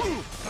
Boom!